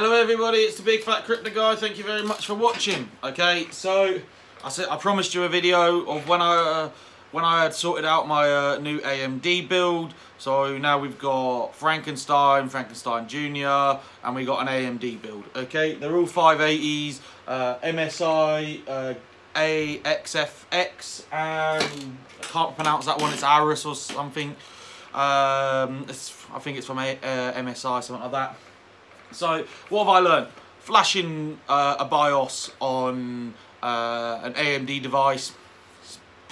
Hello everybody, it's the Big Fat Crypto Guy. Thank you very much for watching. Okay, so I said I promised you a video of when I uh, when I had sorted out my uh, new AMD build. So now we've got Frankenstein, Frankenstein Junior, and we got an AMD build. Okay, they're all 580s, uh, MSI, uh, AXFX, and I can't pronounce that one. It's Aris or something. Um, I think it's from a, uh, MSI, something like that. So what have I learned? Flashing uh, a BIOS on uh, an AMD device,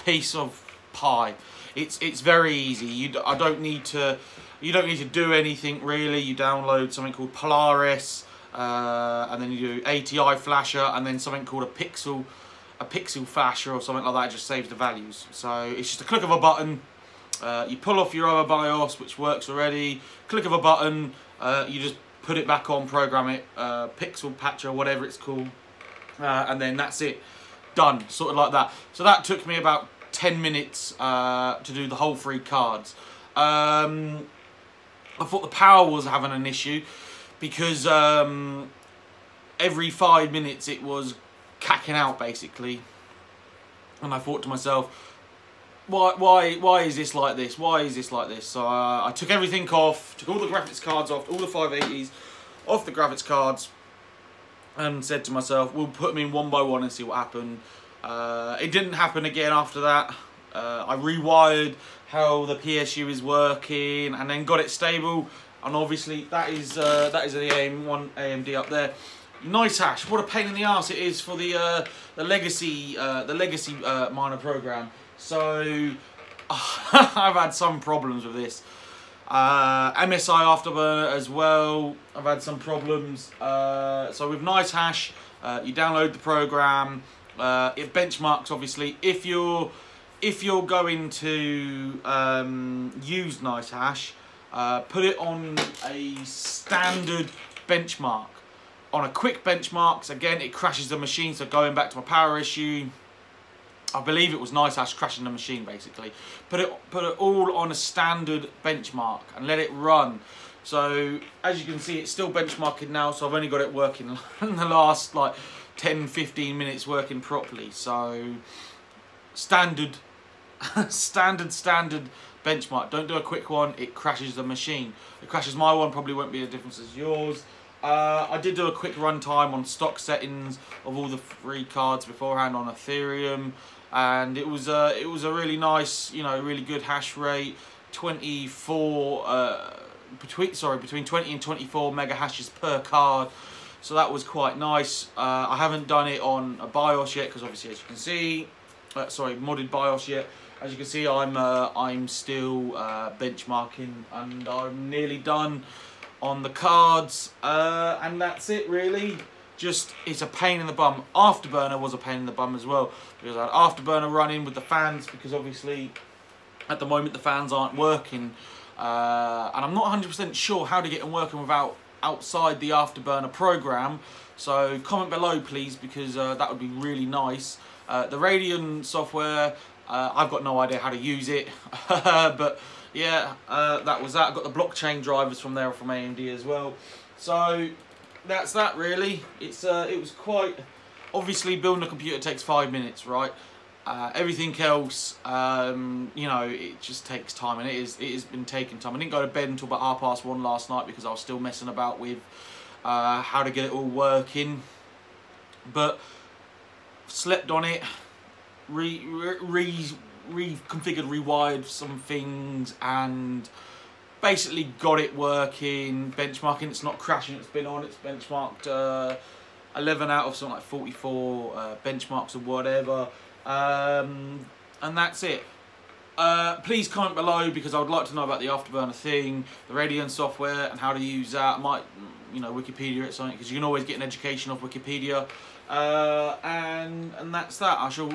piece of pie. It's it's very easy. You I don't need to you don't need to do anything really. You download something called Polaris, uh, and then you do ATI flasher, and then something called a pixel a pixel flasher or something like that. It just saves the values. So it's just a click of a button. Uh, you pull off your other BIOS, which works already. Click of a button. Uh, you just put it back on, program it, uh, pixel patcher, whatever it's called, uh, and then that's it, done, sort of like that. So that took me about 10 minutes uh, to do the whole three cards. Um, I thought the power was having an issue because um, every five minutes it was cacking out basically, and I thought to myself, why why why is this like this? Why is this like this? So uh, I took everything off took all the graphics cards off all the 580s off the graphics cards and said to myself we'll put them in one by one and see what happened. Uh, it didn't happen again after that. Uh, I rewired how the PSU is working and then got it stable. And obviously that is uh, that is the AM1 AMD up there. NiceHash. what a pain in the ass it is for the uh, the legacy uh, the legacy miner program so I've had some problems with this. Uh, MSI Afterburner as well. I've had some problems. Uh, so with NiceHash, uh, you download the program. Uh, it benchmarks obviously if you're if you're going to um, use NiceHash, uh, put it on a standard benchmark. On a quick benchmarks, again, it crashes the machine. So going back to my power issue, I believe it was NiceHash crashing the machine basically. Put it put it all on a standard benchmark and let it run. So as you can see it's still benchmarking now so I've only got it working in the last like 10 15 minutes working properly. So standard standard standard benchmark. Don't do a quick one, it crashes the machine. It crashes my one, probably won't be a difference as yours. Uh, I did do a quick runtime on stock settings of all the free cards beforehand on Ethereum and it was a it was a really nice you know really good hash rate. 24 uh, between sorry between 20 and 24 mega hashes per card. So that was quite nice. Uh, I haven't done it on a BIOS yet because obviously as you can see uh, sorry modded BIOS yet. As you can see I'm uh, I'm still uh, benchmarking and I'm nearly done on the cards. Uh, and that's it really just it's a pain in the bum. Afterburner was a pain in the bum as well because I had Afterburner running with the fans because obviously at the moment the fans aren't working uh, and I'm not 100% sure how to get them working without outside the Afterburner program. So comment below please because uh, that would be really nice. Uh, the Radeon software, uh, I've got no idea how to use it, but yeah, uh, that was that. I got the blockchain drivers from there from AMD as well. So that's that really. It's uh, it was quite obviously building a computer takes five minutes, right? Uh, everything else, um, you know, it just takes time, and it is it has been taking time. I didn't go to bed until about half past one last night because I was still messing about with uh, how to get it all working. But slept on it, re re reconfigured, rewired some things, and basically got it working, benchmarking, it's not crashing, it's been on, it's benchmarked uh, 11 out of something like 44 uh, benchmarks or whatever, um, and that's it. Uh, please comment below because I would like to know about the Afterburner thing, the Radeon software and how to use that. I might, you know, Wikipedia it something because you can always get an education off Wikipedia. Uh, and and that's that. I shall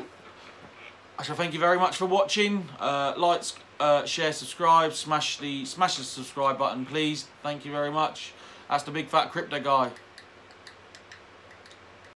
Shall thank you very much for watching. Uh, likes, uh, share, subscribe, smash the smash the subscribe button, please. Thank you very much. That's the big fat crypto guy.